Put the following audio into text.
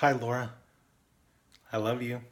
Hi, Laura. I love you.